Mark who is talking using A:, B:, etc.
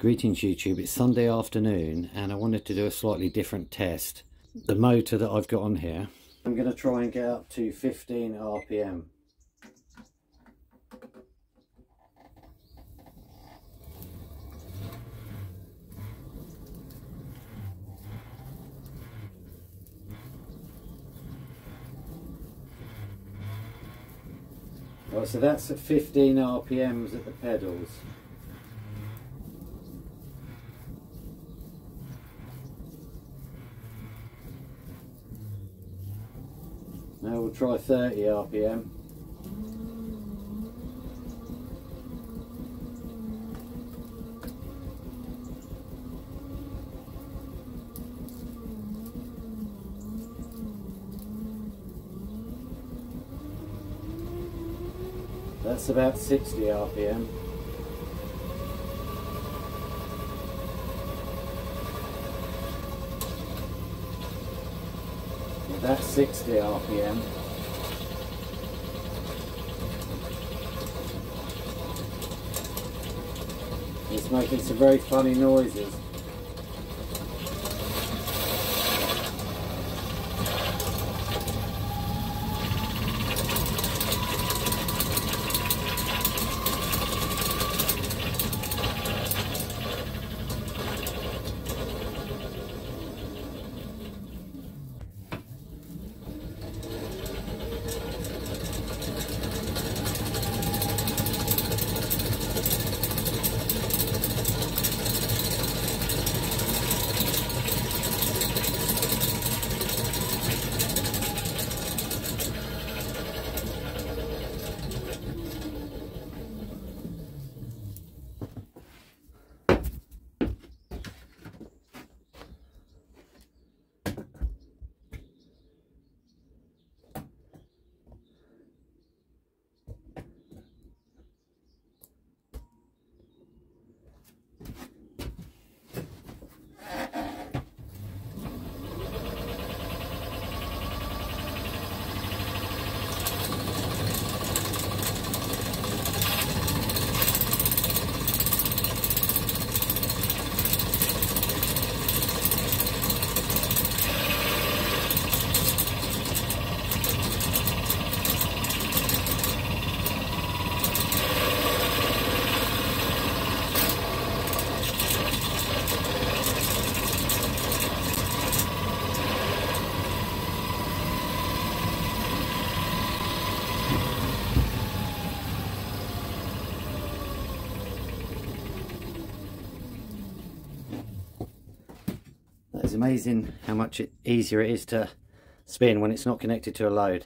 A: Greetings YouTube, it's Sunday afternoon and I wanted to do a slightly different test. The motor that I've got on here, I'm going to try and get up to 15 RPM. Right, so that's at 15 RPMs at the pedals. Now we'll try 30 RPM. That's about 60 RPM. That's 60 RPM. It's making some very funny noises. Is amazing how much easier it is to spin when it's not connected to a load.